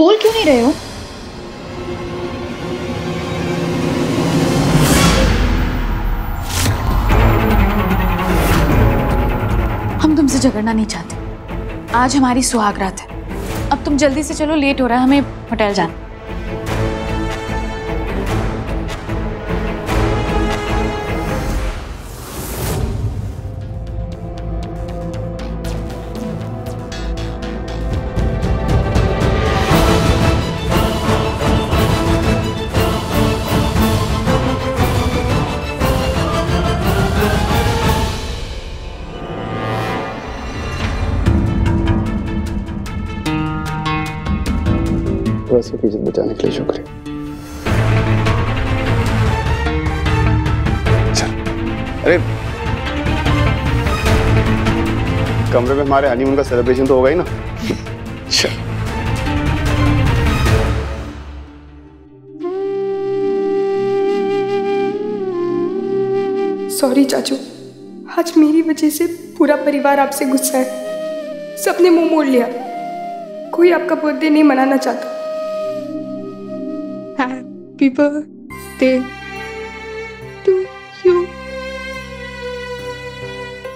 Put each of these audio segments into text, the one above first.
बोल क्यों नहीं रहे हो? हम तुमसे झगड़ना नहीं चाहते। आज हमारी सुहाग रात है। अब तुम जल्दी से चलो, लेट हो रहा है, हमें होटल जाना। वैसे की इज़्ज़त बचाने के लिए शुक्रिया चल अरे कमरे में हमारे हनीमून का सेलिब्रेशन तो होगा ही ना चल सॉरी चाचू. आज मेरी वजह से पूरा परिवार आपसे गुस्सा है। सबने मुँह मोड़ लिया। कोई आपका बर्थडे नहीं मनाना चाहता। Happy birthday to you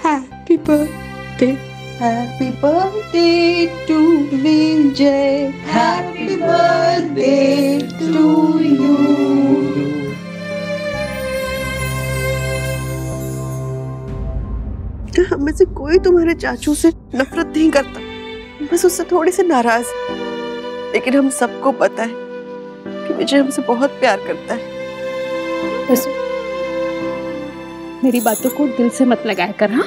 happy birthday Happy birthday to Vijay. Happy birthday to you. हम में से कोई तुम्हारे चाचू से नफरत नहीं करता, बस उससे थोड़ी से नाराज़। लेकिन हम सबको पता है कि विजय हमसे बहुत प्यार करता है। बस मेरी बातों को दिल से मत लगाया कर हाँ?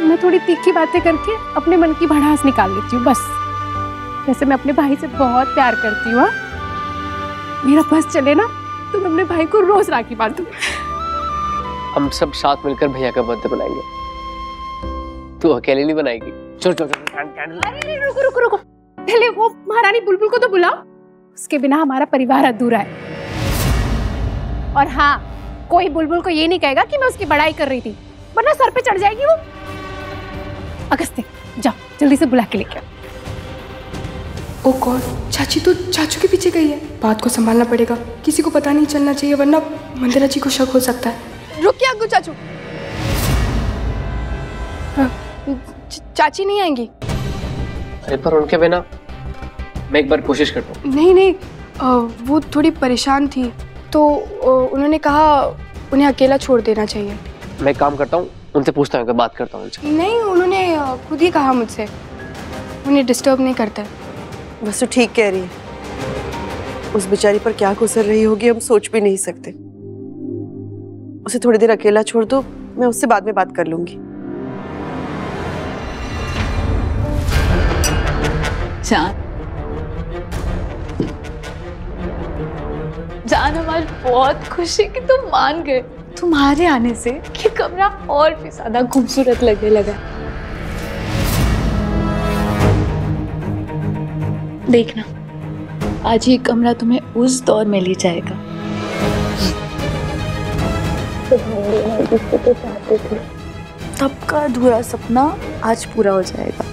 मैं थोड़ी तीखी बातें करके अपने मन की भड़ास निकाल लेती हूँ बस। वैसे मैं अपने भाई से बहुत प्यार करती हूँ हाँ? मेरा बस चले ना तो मैं अपने भाई को रोज राखी बांधू। हम सब साथ मिलकर भैया का बर्थडे बनाएँगे तू अकेले नहीं बनाएगी। चल चल चल अरे रुको रुको रुको। पहले वो महारानी बुलबुल को तो बुलाओ। उसके बिना हमारा परिवार अधूरा है। और हाँ कोई बुलबुल को ये नहीं कहेगा कि मैं उसकी बड़ाई कर रही थी। वरना सर पे चढ़ जाएगी वो। अगस्ते जाओ जल्दी से बुला के लेके आओ। ओ गॉड चाची तो चाचू के पीछे गई है। बात को संभालना पड़ेगा। किसी को पता नहीं चलना चाहिए वरना मंदिरा जी को शक हो सकता है। रुकिए अग्गू चाचू। हाँ, चाची नहीं आएँगी? अरे पर उनके बिना मैं एक बार कोशिश करता हूँ। नहीं नहीं वो थोड़ी परेशान थी तो उन्होंने कहा उन्हें अकेला छोड़ देना चाहिए। मैं काम करता हूँ उनसे पूछता हूँ बात करता हूँ उनसे। नहीं उन्होंने खुद ही कहा मुझसे उन्हें डिस्टर्ब नहीं करता। बस तो ठीक कह रही है। उस बेचारी पर क्या गुजर रही होगी हम सोच भी नहीं सकते। उसे थोड़ी देर अकेला छोड़ दो मैं उससे बाद में बात कर लूँगी। जान। जान हमारी बहुत खुशी कि तुम मान गए। तुम्हारे आने से ये कमरा और भी ज़्यादा खूबसूरत लगने लगा। देखना, आज ये कमरा तुम्हें उस दौर में ले जाएगा। तो तब का अधूरा सपना आज पूरा हो जाएगा।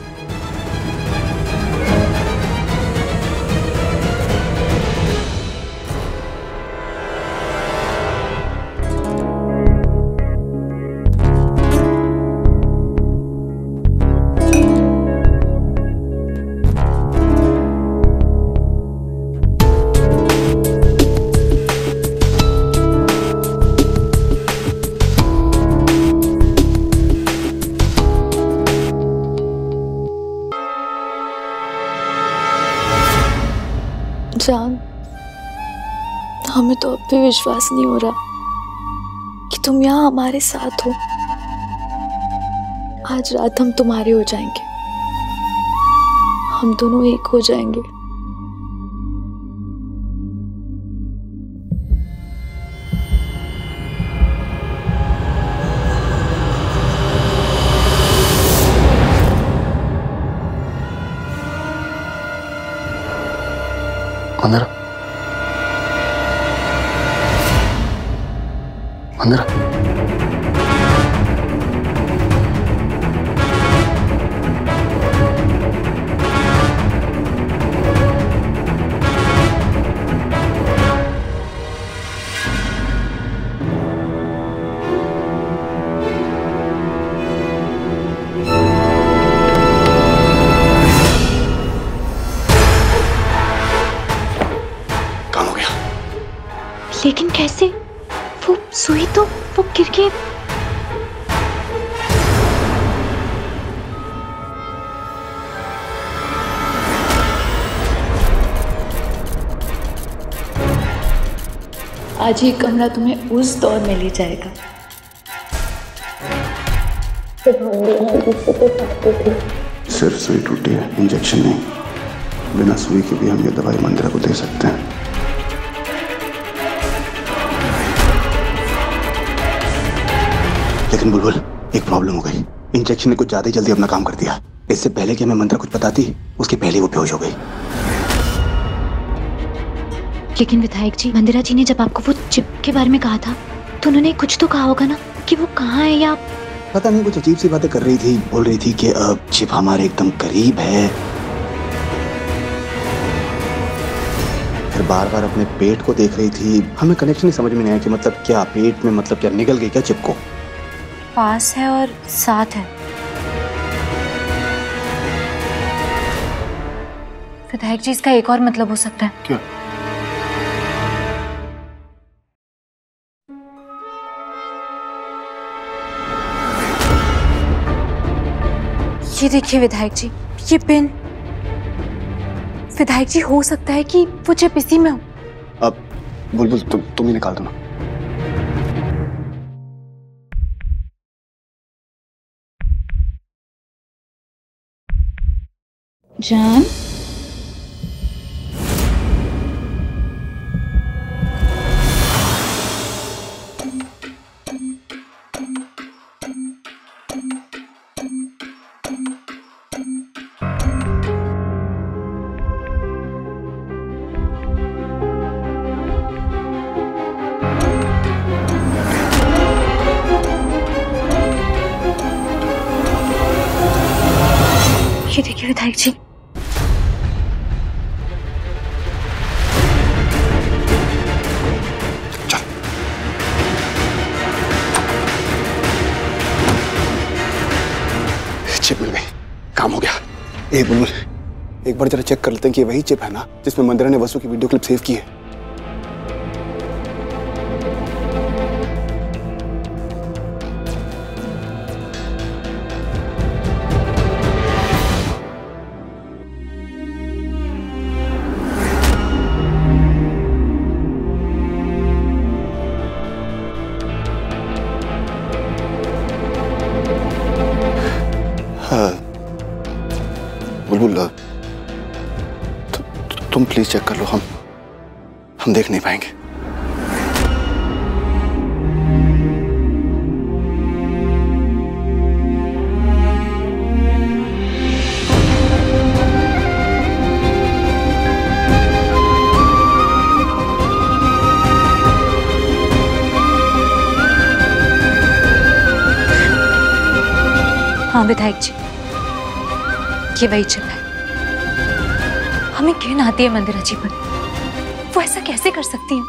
जान। हमें तो अब भी विश्वास नहीं हो रहा कि तुम यहाँ हमारे साथ हो। आज रात हम तुम्हारे हो जाएँगे। हम दोनों एक हो जाएँगे। मंदिरा लेकिन कैसे? वो सुई तो वो गिर के आज ये कमरा तुम्हें उस दौर में ले जाएगा। सिर्फ़ सुई टूटी है इंजेक्शन नहीं। बिना सुई के भी हम ये दवाई मंदिरा को दे सकते हैं। लेकिन बुलबुल एक प्रॉब्लम हो गई। इंजेक्शन ने कुछ ज़्यादा ही जल्दी अपना काम कर दिया। इससे पहले कि हमें मंत्रा कुछ बताती उसके पहले वो बेहोश हो गई। लेकिन विधायक जी मंदिरा जी ने जब आपको वो चिप के बारे में कहा था तो उन्होंने कुछ तो कहा होगा ना कि वो कहाँ है या पता नहीं कुछ अजीब सी बातें कर रही थी बोल रही थी कि अब चिप हमारे एकदम करीब है। फिर बार बार अपने पेट को देख रही थी। हमें कनेक्शन ही समझ में नहीं आया कि मतलब क्या पेट में मतलब क्या निकल गई क्या चिप को। पास है और साथ है। विधायक जी इसका एक और मतलब हो सकता है। क्या? ये देखिए विधायक जी ये पिन। विधायक जी हो सकता है कि वो चिप इसी में हो। अब बुलबुल तुम तुम ही निकाल दो ना। जान ये देखिए विधायक जी। A minute. एक बार जरा चेक कर लेते हैं कि वही चिप है ना जिसमें मंदिरा ने वसु की वीडियो क्लिप सेव की हाँ। प्लीज़ चेक कर लो, हम हम देख नहीं पाएँगे। हाँ विधायक जी। ये वही चिप है। हमें घिन आती है मंदिरा जी पर? वो ऐसा कैसे कर सकती हैं?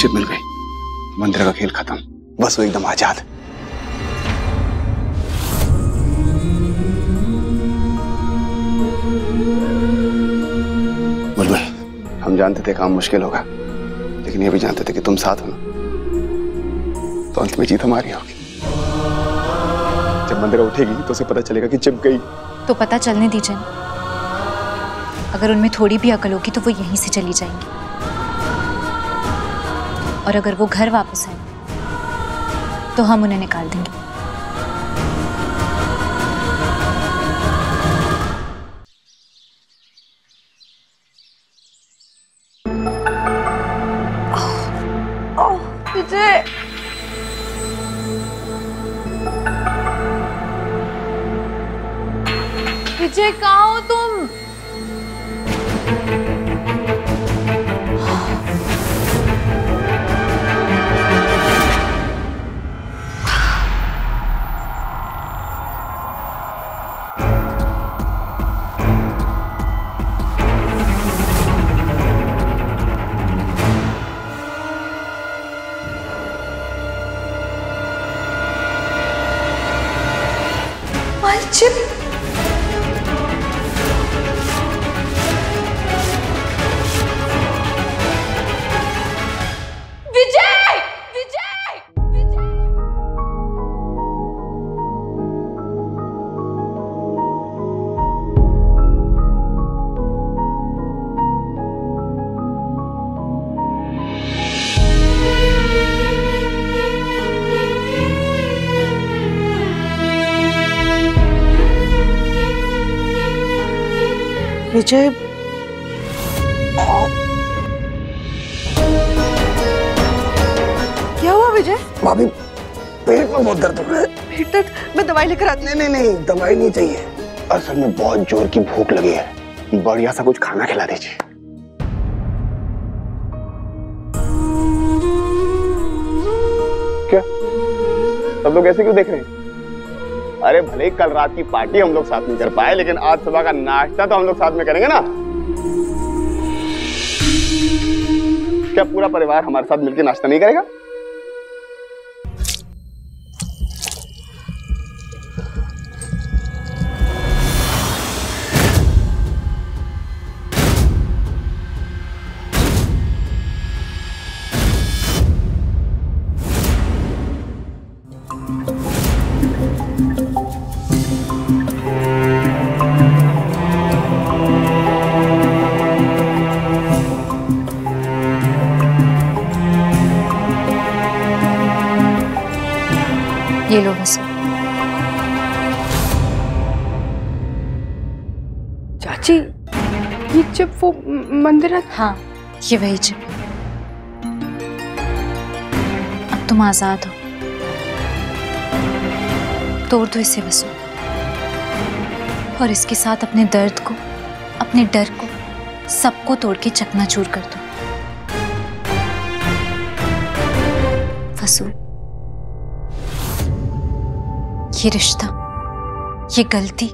चिप मिल गई। मंदिरा का खेल खत्म। बस वो एकदम आज़ाद। बुलबुल हम जानते थे काम मुश्किल होगा लेकिन ये भी जानते थे कि तुम साथ हो ना। तो अंत में जीत हमारी होगी। जब मंदिरा उठेगी तो उसे पता चलेगा कि चिप गई। तो पता चलने दीजिए। अगर उनमें थोड़ी भी अकल होगी तो वो यहीं से चली जाएँगी। और अगर वो घर वापस आए तो हम उन्हें निकाल देंगे। विजय विजय, कहाँ माय चिप विजय क्या हुआ विजय? भाभी पेट में बहुत दर्द हो रहा है। पेट दर्द? मैं दवाई लेकर आती नहीं नहीं नहीं दवाई नहीं चाहिए। असल में बहुत ज़ोर की भूख लगी है। बढ़िया सा कुछ खाना खिला दीजिए। क्या? सब लोग ऐसे क्यों देख रहे हैं? अरे भले कल रात की पार्टी हम लोग साथ में कर पाए, लेकिन आज सुबह का नाश्ता तो हम लोग साथ में करेंगे ना। क्या पूरा परिवार हमारे साथ मिलकर नाश्ता नहीं करेगा? ये लो वसु चाची ये जब वो मंदिरा हाँ ये वही चिप अब तुम आज़ाद हो। तोड़ दो इसे वसु और इसके साथ अपने दर्द को अपने डर को सबको तोड़ के चकनाचूर कर दो। वसु ये रिश्ता, ये गलती,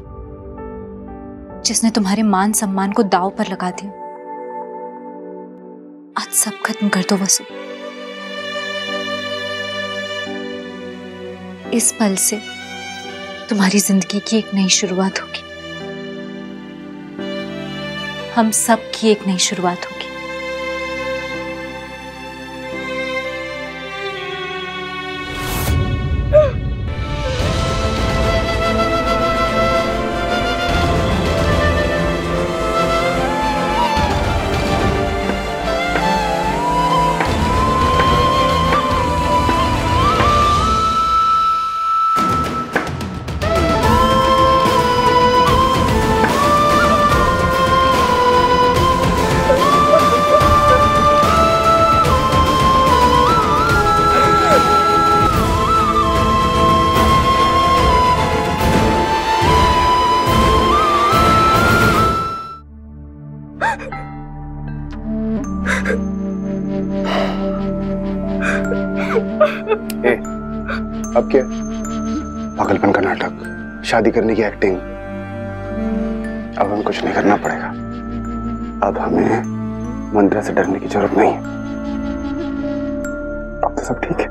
जिसने तुम्हारे मान सम्मान को दाव पर लगा दिया। आज सब खत्म कर दो वसु। इस पल से तुम्हारी ज़िंदगी की एक नई शुरुआत होगी। हम सब की एक नई शुरुआत होगी। अब क्या? पागलपन का नाटक। शादी करने की एक्टिंग अब हमें कुछ नहीं करना पड़ेगा। अब हमें मंदिर से डरने की ज़रूरत नहीं है। अब तो सब ठीक है।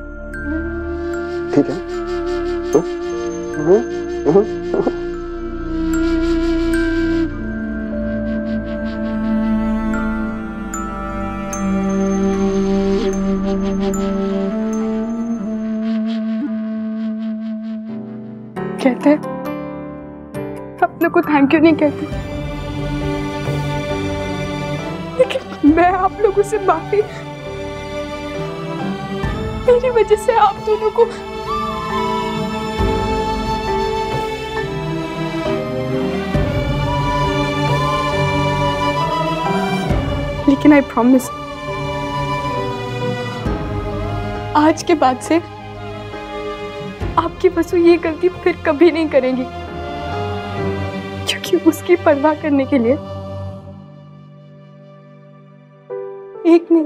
ठीक है? हम्म? यू नहीं कहते। लेकिन मैं आप लोगों से माफ़ी मेरी वजह से आप दोनों को लेकिन आई प्रॉमिस आज के बाद से आपकी वसु ये गलती फिर कभी नहीं करेंगी। उसकी परवाह करने के लिए। एक नहीं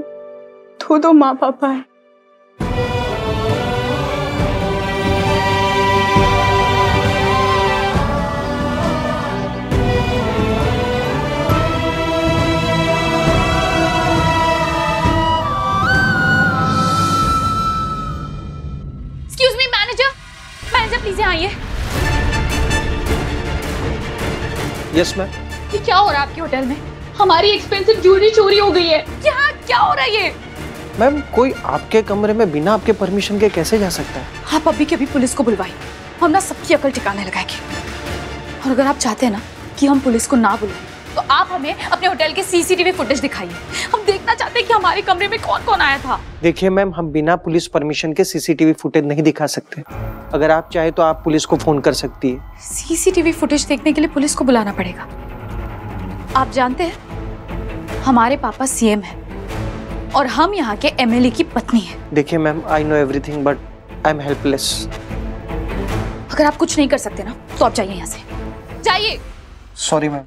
दो दो माँ पापा है यस मैम ये क्या हो रहा है आपके होटल में? हमारी एक्सपेंसिव ज्वेलरी चोरी हो गई है। क्या क्या हो रहा है ये? मैम कोई आपके कमरे में बिना आपके परमिशन के कैसे जा सकता है? आप अभी के अभी पुलिस को बुलवाइए हम ना सबकी अकल ठिकाने लगाएँगे। और अगर आप चाहते हैं ना कि हम पुलिस को ना बुलाएँ तो आप हमें अपने होटल के सीसीटीवी फुटेज दिखाइए। हम देखना चाहते कि हमारे कमरे में कौन कौन आया था? देखिए मैम हम बिना पुलिस परमिशन के सीसीटीवी फुटेज नहीं दिखा सकते। अगर आप चाहे तो आप पुलिस को फ़ोन कर सकती है। सीसीटीवी फुटेज देखने के लिए पुलिस को बुलाना पड़ेगा। आप जानते हैं हमारे पापा सीएम हैं और हम यहाँ के एमएलए की पत्नी हैं। देखिए ma'am I know everything but I am helpless अगर आप कुछ नहीं कर सकते ना तो आप जाइए यहाँ से। जाइए। Sorry ma'am.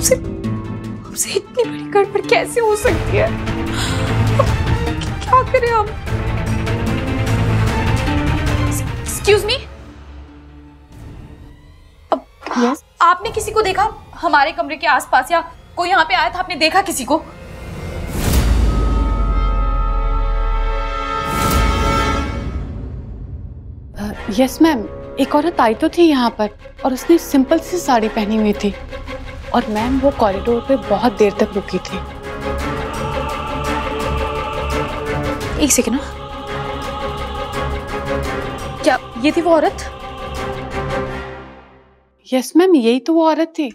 आपसे आपसे इतनी बड़ी गड़बड़ कैसे हो सकती है? क्या करें हम? Excuse me Yes? आपने किसी को देखा? हमारे कमरे के आसपास या कोई यहाँ पे आया था आपने देखा किसी को? यस मैम एक औरत आई तो थी यहाँ पर और उसने सिंपल सी साड़ी पहनी हुई थी। और मैम वो कॉरिडोर पे बहुत देर तक रुकी थी। एक सेकेंड ना क्या ये थी वो औरत? यस मैम यही तो वो औरत थी।